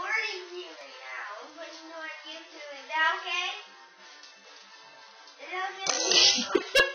recording you right now, putting you on YouTube. Is that okay? Is that okay?